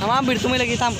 करे काय में लगी था